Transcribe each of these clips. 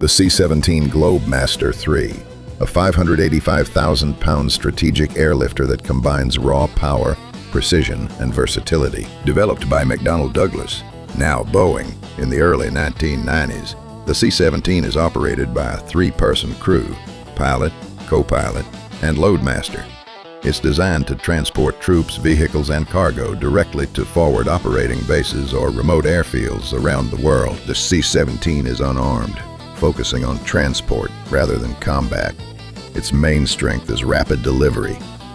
The C-17 Globemaster III, a 585,000-pound strategic airlifter that combines raw power, precision, and versatility. Developed by McDonnell Douglas, now Boeing, in the early 1990s, the C-17 is operated by a three-person crew, pilot, co-pilot, and loadmaster. It's designed to transport troops, vehicles, and cargo directly to forward operating bases or remote airfields around the world. The C-17 is unarmed, focusing on transport rather than combat. Its main strength is rapid delivery,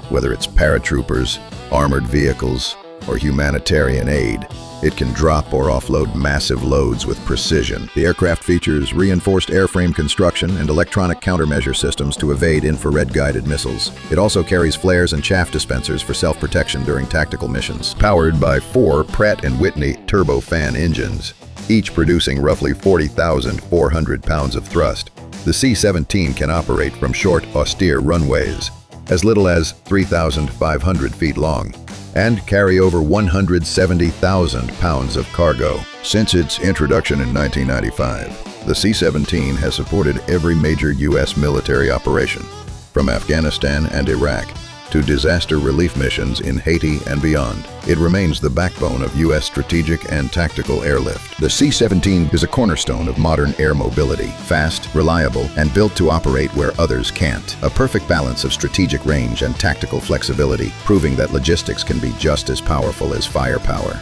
whether it's paratroopers, armored vehicles, or humanitarian aid. It can drop or offload massive loads with precision. The aircraft features reinforced airframe construction and electronic countermeasure systems to evade infrared-guided missiles. It also carries flares and chaff dispensers for self-protection during tactical missions. Powered by four Pratt & Whitney turbofan engines, each producing roughly 40,400 pounds of thrust, the C-17 can operate from short, austere runways, as little as 3,500 feet long, and carry over 170,000 pounds of cargo. Since its introduction in 1995, the C-17 has supported every major U.S. military operation, from Afghanistan and Iraq to disaster relief missions in Haiti and beyond. It remains the backbone of U.S. strategic and tactical airlift. The C-17 is a cornerstone of modern air mobility, fast, reliable, and built to operate where others can't. A perfect balance of strategic range and tactical flexibility, proving that logistics can be just as powerful as firepower.